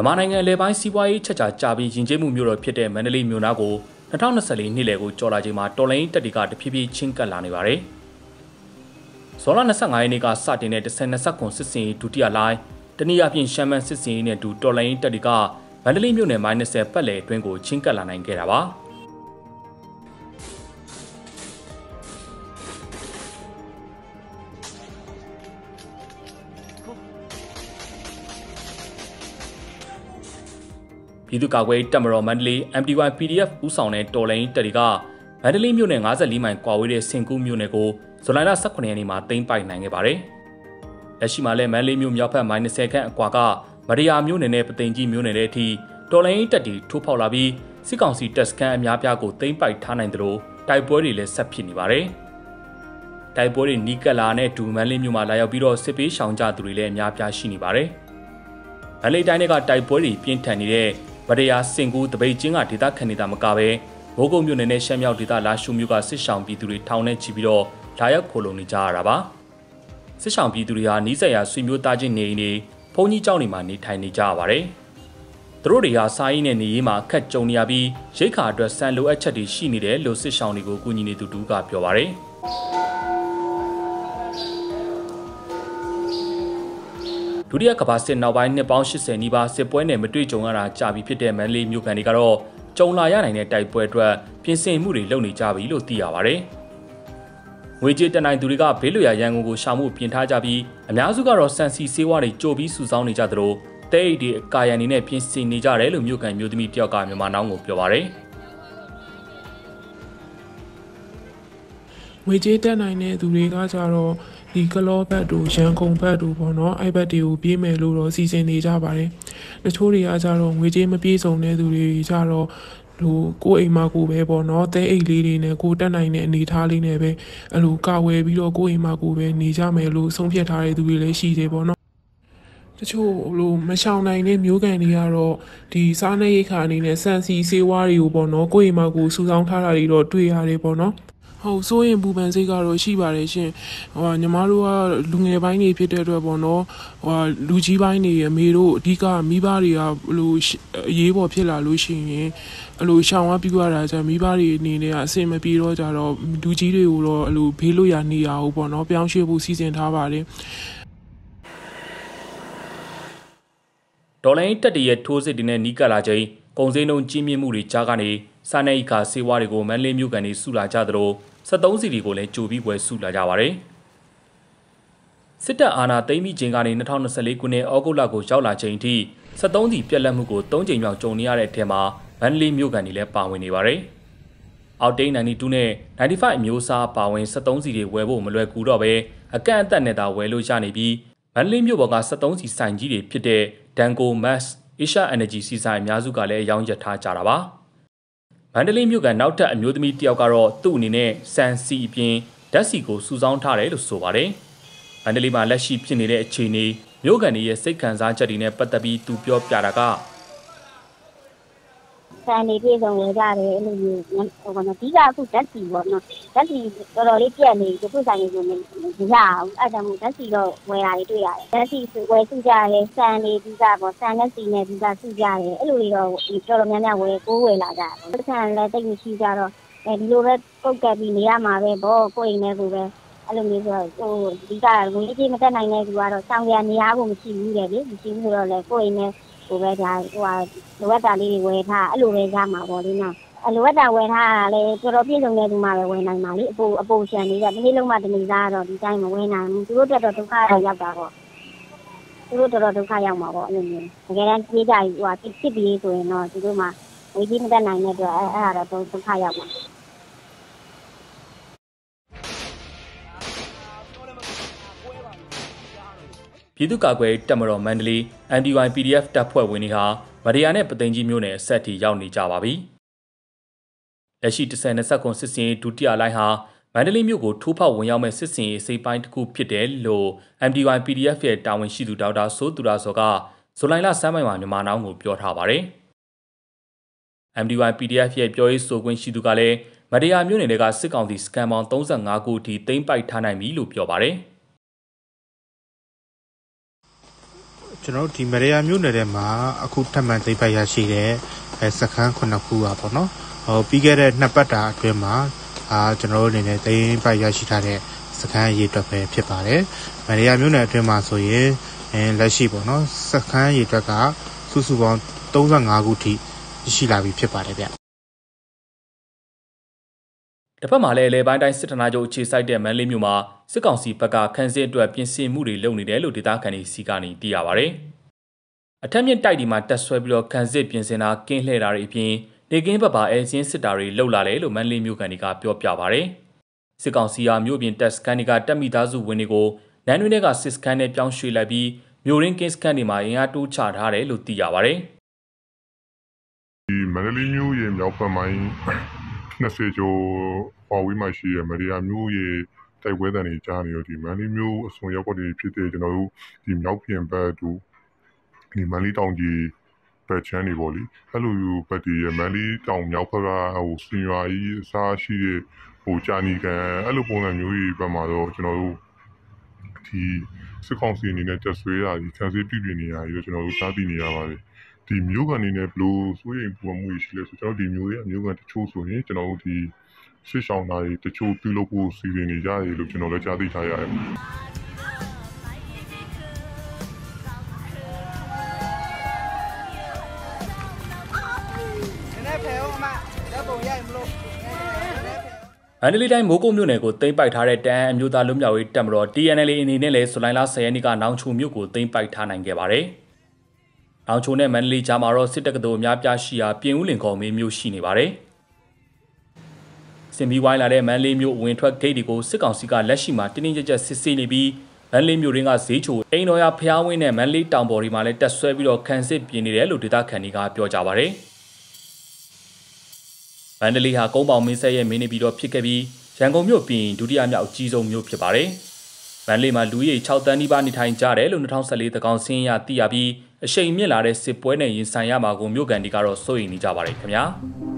မြန်မာနိုင်ငံလေပိုင်းစီးပွားရေးချက်ချာကြာပြီးယဉ်ကျေးမှုမျိုးတော်ဖြစ်တဲ့မန္တလေးမြို့နာကို2024နှစ်လယ်ကိုကြော်လာချိန်မှာတော်လိုင်းတက်တီကတဖြည်းဖြည်းချင်းကပ်လာနေပါတယ်။ဇော်လ25ရက်နေ့ကစတင်တဲ့10-20ခွန်စစ်စင်ဒုတိယလိုင်းတနည်းအားဖြင့်ရှမ်းမန်စစ်စင်နဲ့ဒူတော်လိုင်းတက်တီကမန္တလေးမြို့နယ် -30 ပတ်လည်အတွင်းကိုချင်းကပ်လာနိုင်ခဲ့တာပါ။ ပြည်သူ့ကာကွယ်တပ်မတော်မန္တလေး MDY PDF ဦးဆောင်တဲ့တော်လိုင်းတပ်တွေကမန္တလေးမြို့နယ်54မိုင်ကွာဝေးတဲ့စင်ကူးမြို့နယ်ကိုဇူလိုင်လ18ရက်နေ့မှာသိမ်းပိုက်နိုင်ခဲ့ပါတယ်။လက်ရှိမှာလည်းမန္တလေးမြို့မြောက်ဘက်မိုင်20ခန့်အကွာကမရယာမြို့နယ်နဲ့ပသိမ်ကြီးမြို့နယ်တဲ့အထိတော်လိုင်းတပ်တွေထိုးဖောက်လာပြီးစစ်ကောင်စီတပ်စခန်းအများပြားကိုသိမ်းပိုက်ထားနိုင်သလိုတိုက်ပွဲတွေလည်းဆက်ဖြစ်နေပါတယ်။တိုက်ပွဲတွေနီးကပ်လာတဲ့ဒူမန်လေးမြို့မှာလာရောက်ပြီးတော့စစ်ပေးရှောင်ကြသူတွေလည်းအများပြားရှိနေပါတယ်။မန္တလေးတိုင်းကတိုက်ပွဲတွေပြင်းထန်နေတဲ့ ဗဒရာစင်ကူတပိတ်ချင်းကဒေသခံနေတာမကပဲမိုးကုတ်မြို့နယ်နဲ့ရှမ်းမြောက်ဒေသလာရှုမြို့ကစစ်ဆောင်ပြည်သူတွေထောင်နဲ့ချီပြီးတော့လာရောက်ခိုလုံနေကြရတာပါစစ်ဆောင်ပြည်သူတွေဟာနီးစပ်ရာဆွေမျိုးသားချင်းနေအိမ်တွေဘုံကြီးကျောင်းတွေမှာနေထိုင်နေကြရပါတယ်သူတို့တွေဟာစာရေးနဲ့နေရေးမှာခက်ကြုံနေရပြီးရိတ်ခါအတွက်စံလိုအပ်ချက်တွေရှိနေတယ်လို့စစ်ဆောင်တွေကိုကူညီနေသူတူကပြောပါတယ် ဒုတိယကမ္ဘာစစ်နောက်ပိုင်းနှစ်ပေါင်း80နီးပါးစစ်ပွဲနဲ့မတွေ့ကြုံရတာကြာပြီဖြစ်တဲ့မန္တလေးမြို့ကန်တွေကတော့ကြုံလာရနိုင်တဲ့တိုက်ပွဲအတွက်ပြင်ဆင်မှုတွေလုပ်နေကြပြီလို့သိရပါဗျ။ငွေကြေးတက်နိုင်သူတွေကဘေးလွရာရန်ကုန်ကိုရှာမှုပြင်ထားကြပြီးအများစုကတော့စန်စီဆေးဝါးတွေကြိုပြီးစုဆောင်းနေကြသလိုတဲအိတ်တွေအကာရန်တွေနဲ့ပြင်ဆင်နေကြတယ်လို့မြို့ကန်မျိုးသမီးတယောက်ကမြန်မာနောင်းကိုပြောပါဗျ။ငွေကြေးတက်နိုင်တဲ့သူတွေကကြတော့ ဒီကလောဘတ်တို့ရန်ကုန်ဘတ်တို့ပေါ့နော်အဲ့ဘတ်တွေကိုပြေးမယ်လို့တော့စီစဉ်နေကြပါတယ်တချို့တွေကကြတော့ငွေကြေးမပြေစုံတဲ့သူတွေကြတော့ဟိုကိုအိမ်မှာကိုပဲပေါ့နော်တဲအိတ်လေးတွေနဲ့ကိုတက်နိုင်တဲ့အနေထားလေးနဲ့ပဲအဲ့လိုကာဝယ်ပြီးတော့ကိုအိမ်မှာကိုပဲနေကြမယ်လို့ဆုံးဖြတ်ထားတဲ့သူတွေလည်းရှိသေးပေါ့နော်တချို့လိုမရှောင်နိုင်တဲ့မျိုးကန်တွေကတော့ဒီစားနေရိတ်ခါအနေနဲ့စံစီစေးဝါးတွေကိုပေါ့နော်ကိုယ့်အိမ်မှာကိုစူဆောင်းထားတာတွေတော့တွေ့ရတယ်ပေါ့နော် ဟုတ်စိုးရင်ပူပန်စိတ်ကတော့ရှိပါတယ်ရှင်ဟိုညီမတို့ကလူငယ်ပိုင်းတွေဖြစ်တဲ့အတွက်ပေါ့နော်ဟိုလူကြီးပိုင်းတွေအမေတို့အဓိကမိဘတွေကဘလို့အရေးပေါ်ဖြစ်လာလို့ရှိရင်အလိုရှောင်ဝပြူရတာじゃမိဘတွေအနေနဲ့အဆင်မပြေတော့ကြတော့လူကြီးတွေကိုတော့အလိုဘေးလို့ရနေရအောင်ပေါ့နော်ပြောင်းရွှေ့ဖို့စီစဉ်ထားပါတယ်ဒေါ်လာတက်တရဲ့ထိုးစစ်တွေနဲ့နီးကပ်လာချိန်ကုန်စည်နှုန်းကြီးမြင့်မှုတွေကြားကနေ စားနေအိတ်ခါစေဝါတွေကိုမန်လေးမြို့ကန်တွေစုလာကြသလို73စီတွေကိုလည်းကြိုပြီးဝယ်စုလာကြပါတယ်။စစ်တပ်အာဏာသိမ်းပြီးချိန်ကနေ2024ခုနှစ်ဩဂုတ်လကိုရောက်လာချိန်ထိ73စီပြက်လက်မှုကို3ချိန်မြောက်ကြုံနေရတဲ့အထက်မှာမန္တလေးမြို့ကန်တွေလည်းပါဝင်နေပါတယ်။အောက်တိန်92နဲ့95အမျိုးအစားပါဝင်73စီတွေဝယ်ဖို့မလွယ်ကူတော့ပဲအကန့်အသတ်နဲ့သာဝယ်လို့ရနေပြီးမန္တလေးမြို့ပေါ်က73စီဆိုင်ကြီးတွေဖြစ်တဲ့ Danco Max Asia Energy စီဆိုင်အများစုကလည်းရောင်းရထားကြတာပါ။ မန္တလေးမြို့ကနောက်ထပ်အမျိုးသမီးတယောက်ကတော့သူ့အနေနဲ့စံစီအပြင်ဓာတ်စီကိုစုဆောင်းထားတယ်လို့ဆိုပါတယ်။မန္တလေးမှာလက်ရှိဖြစ်နေတဲ့အခြေအနေမြို့ကန်တွေရဲ့စိတ်ခံစားချက်တွေနဲ့ပတ်သက်ပြီးသူပြောပြတာက ဆန်နေပြေဆုံးရကြတယ်အဲ့လိုမျိုးဟိုကတော့ဒီကအခုဓာတ်စီပေါ့နော်ဓာတ်စီတော်တော်လေးပြက်နေဒီခုဆိုင်နေဆိုမရအောင်အဲ့ဒါကြောင့်မို့ဓာတ်စီတော့ဝယ်တာတွေတွေ့ရတယ်ဓာတ်စီဝယ်စုကြတယ်ဆန်နေဒီကပေါ့ဆန်နဲ့စီနဲ့ဒီကစုကြတယ်အဲ့လိုတွေတော့တော်တော်များများဝယ်ကိုးဝယ်လာကြတယ်ဆန်လည်းတိတ်မရှိကြတော့အဲဒီလိုပဲပုတ်ကပ်ပြီးနေရမှာပဲပေါ့ကိုယ်အိမ်နဲ့ကိုပဲအဲ့လိုမျိုးဆိုတော့ဟိုဒီကငွေကြီးမတက်နိုင်တဲ့သူကတော့စောင်းရနေရဖို့မရှိဘူးလေလေမရှိဘူးဆိုတော့လေကိုယ်အိမ်နဲ့ ဟိုပဲဒါဟိုဟာလိုအပ်တာလေးတွေဝယ်ထားအဲ့လိုပဲရမှာပေါ့လေနော်အလိုအပ်တာဝယ်ထားတာလေတော်တော်ပြည့်စုံတဲ့သူမှပဲဝယ်နိုင်ပါလေအပူအပူရှန်လေးကဒီနေ့လုံးမှဒီနေ့သားတော့ဒီတိုင်းမဝယ်နိုင်ဘူးသူတို့တက်တော့ဒုက္ခရောက်တာပေါ့သူတို့တော်တော်ဒုက္ခရောက်မှာပေါ့အဲ့လိုမျိုးတကယ်တမ်းပြေးကြဟိုဟာဖြစ်ပြီးဆိုရင်တော့သူတို့မှဝေးကြီးမတက်နိုင်တဲ့အတွက်အဲ့အဲ့ဒါတော့ဒုက္ခရောက်မှာ ပြည်သူ့ကာကွယ်တပ်မတော်မန္တလေး NDY PDF တပ်ဖွဲ့ဝင်တွေဟာမရယာနဲ့ပသိမ်ကြီးမြို့နယ်အဆက်ထိရောက်နေကြပါပြီ။လက်ရှိ10-20ခုစစ်စင်ဒုတိယလိုင်းဟာမန္တလေးမြို့ကိုထိုးဖောက်ဝင်ရောက်မဲ့စစ်စင်ရေးစိတ်ပိုင်းတစ်ခုဖြစ်တယ်လို့ MDY PDF ရဲ့တာဝန်ရှိသူဒေါက်တာစိုးသူရစောကဇူလိုင်လ3ရက်မှာမြန်မာနောင်းကိုပြောထားပါတယ်။ MDY PDF ရဲ့ပြောရေးဆိုခွင့်ရှိသူကလည်းမရယာမြို့နယ်ကစစ်ကောင်စီစကန်ပေါင်း35ခုအထိသိမ်းပိုက်ထားနိုင်ပြီလို့ပြောပါတယ်။ ကျွန်တော်တို့ဒီမရေယာမြို့နယ်ထဲမှာအခုထပ်မံသိမ်းပိုက်ရရှိတဲ့အဲစခန်းခုနှစ်ခုอ่ะပေါ့နော်ဟိုပြီးခဲ့တဲ့နှစ်ပတ်တာအတွင်းမှာအာကျွန်တော်တို့အနေနဲ့သိမ်းပိုက်ရရှိထားတဲ့စခန်းအရေးအတွက်ပဲဖြစ်ပါတယ်မရေယာမြို့နယ်အတွင်းမှာဆိုရင်အဲလက်ရှိပေါ့နော်စခန်းအရေးအတွက်ကစုစုပေါင်း35ခုထိရှိလာပြီဖြစ်ပါတယ်ဗျ တစ်ဖက်မှာလည်းလေပိုင်းတိုင်းစစ်ဌာနချုပ်အခြေစိုက်တဲ့မန္တလေးမြို့မှာစစ်ကောင်စီဘက်ကခန်းစစ်အတွက်ပြင်ဆင်မှုတွေလုပ်နေတယ်လို့ဒေသခံတွေစီကနေသိရပါဗျ။အထက်မြင့်တိုက်ဒီမှာတက်ဆွဲပြီးတော့ခန်းစစ်ပြင်ဆင်တာကင်းလှည့်တာတွေအပြင်နေကင်းဘက်ပါအဲစင်းစစ်တာတွေလှုပ်လာတယ်လို့မန္တလေးမြို့ကန်တွေကပြောပြပါဗျ။စစ်ကောင်စီဟာမြို့ပြင်တက်စကန်တွေကတက်မိသားစုဝင်တွေကိုနန်းတွင်းတွေကစစ်စကန်နဲ့ပြောင်းရွှေ့လိုက်ပြီးမြို့ရင်းကင်းစကန်တွေမှာအင်အားတိုးချထားတယ်လို့သိရပါဗျ။ဒီမန္တလေးမြို့ရဲ့မြောက်ဘက်ပိုင်း 20ကျော်ဟော်ဝေးမှာရှိရမရိယာမြို့ရဲ့တိုက်ပွဲတန်တွေကြားနေတော့ဒီမန္တလေးမြို့အစွန်ရောက်ကွက်တွေဖြစ်တဲ့ကျွန်တော်တို့ဒီမြောက်ပြင်ဘက်တို့ဒီမန္တလေးတောင်ကြီးဘက်ချမ်းတွေပေါ့လေအဲ့လိုမျိုးဘက်တွေရမန္တလေးတောင်မြောက်ဘက်ကဟိုစင်ရွာကြီးအစားရှိတဲ့ဟိုကြာနီကန်အဲ့လိုပုံစံမျိုးကြီးဘက်မှာတော့ကျွန်တော်တို့ဒီစစ်ကောင်စီအနေနဲ့တက်ဆွဲတာဒီခံစစ်ပြည်ပြည်နေရာကြီးတော့ကျွန်တော်တို့စားသိနေရပါတယ် ဒီမျိုးကန်နေနဲ့ဘလို့စိုးရိမ်ပူမှုရှိလဲဆိုကျွန်တော်ဒီမျိုးရဲ့အမျိုးကန်တချို့ဆိုရင်ကျွန်တော်တို့ဒီဆွေဆောင်တာတွေတချို့ပြုလုပ်ဖို့စီစဉ်နေကြတယ်လို့ကျွန်တော်လည်းကြားသိထားရတယ်နည်းနည်းဖယ်အောင်အမလက်ပုံရိုက်မလို့နည်းနည်းဖယ်မန္တလေးတိုင်းမိုးကုတ်မြို့နယ်ကိုသိမ်းပိုက်ထားတဲ့တန်အမျိုးသားလွတ်မြောက်ရေးတပ်မတော် TNL အနေနဲ့လည်းဇူလိုင်လ10ရက်နေ့ကနောင်ချိုမြို့ကိုသိမ်းပိုက်ထားနိုင်ခဲ့ပါတယ်။ နောင်ချိုနဲ့မန္တလေးကြားမှာတော့စစ်တပ်ကတော်အများပြားရှိရာပြင်ဦးလင်ခေါ်မင်းမြို့ရှိနေပါတယ်။စင်ပြီးဝိုင်းလာတဲ့မန္တလေးမြို့ဝင်ထွက်ဂိတ်တွေကိုစစ်ကောင်စီကလက်ရှိမှာတင်းတင်းကြပ်ကြပ်စစ်ဆေးနေပြီးမန္တလေးမြို့ရင်းကဈေးချိုအိမ်တော်ရဖျားဝင်းနဲ့မန္တလေးတောင်ပေါ်တွေမှာလည်းတက်ဆွဲပြီးတော့ခံစစ်ပြင်နေတယ်လို့ဒေသခံတွေကပြောကြပါတယ်။မန္တလေးဟာကုန်းပေါင်မင်းဆက်ရဲ့မင်းနေပြီးတော့ဖြစ်ခဲ့ပြီးရန်ကုန်မြို့ပြင်ဒုတိယမြောက်အကြီးဆုံးမြို့ဖြစ်ပါတယ်။မန္တလေးမှာလူကြီး6တန်းနီးပါးနေထိုင်ကြတယ်လို့2014သကောင်စင်းရသိရပြီး အရှိန်မြင့်လာတဲ့စစ်ပွဲနဲ့ရင်ဆိုင်ရမှာကိုမြို့ကန်တွေကတော့စိုးရိမ်နေကြပါတယ်ခင်ဗျာ။